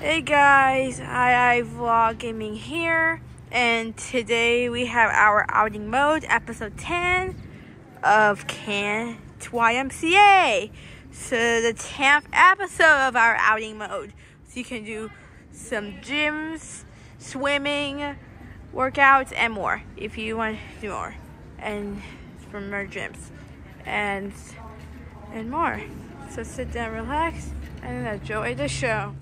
Hey guys, iiVlogGaming here, and today we have our outing mode, episode 10 of Kent YMCA. So the 10th episode of our outing mode. So you can do some gyms, swimming, workouts, and more if you want to do more. And from more gyms. And and more. So sit down, relax, and enjoy the show.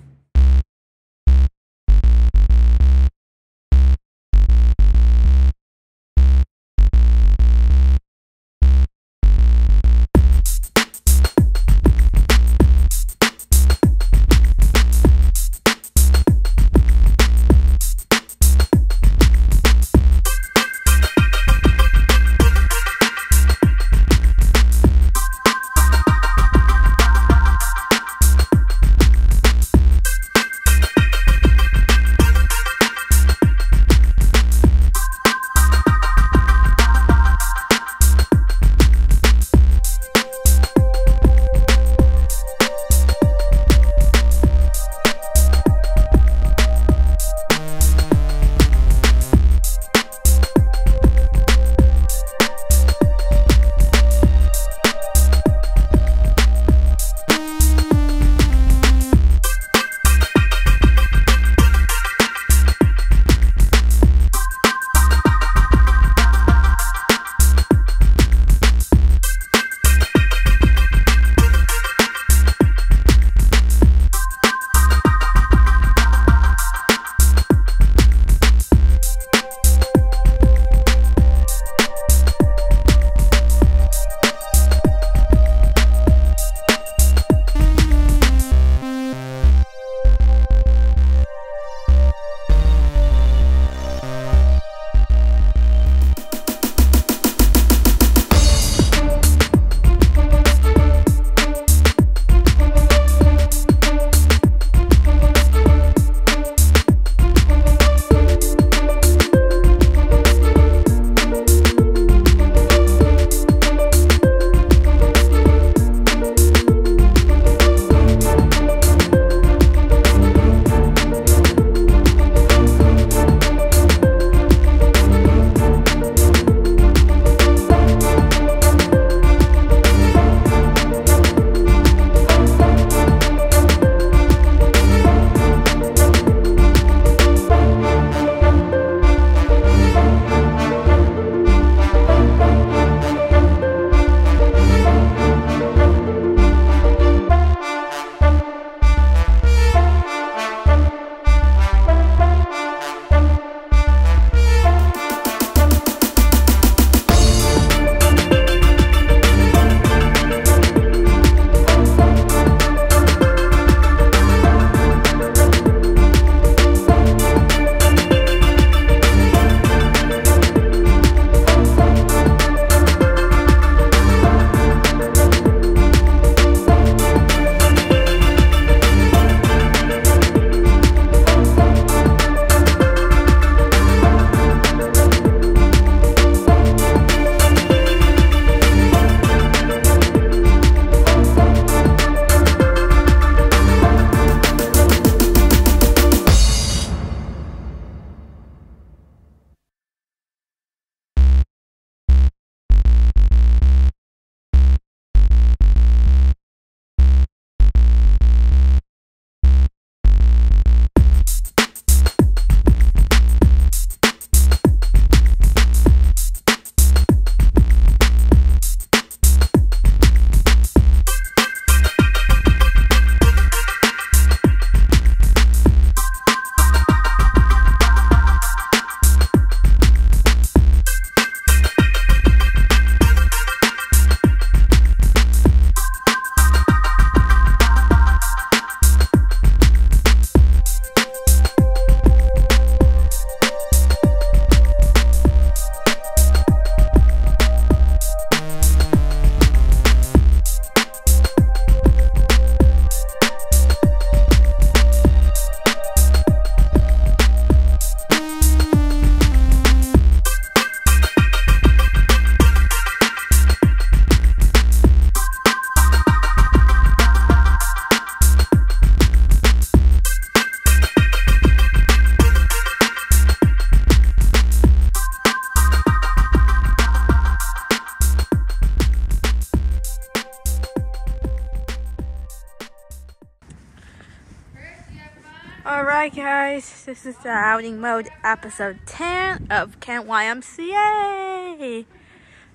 Hi guys, this is the outing mode episode 10 of Kent YMCA.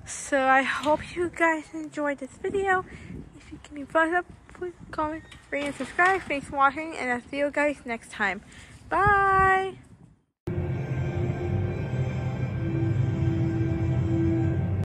So I hope you guys enjoyed this video. If you give me a thumbs up, please comment, rate, and subscribe. Thanks for watching, and I'll see you guys next time. Bye!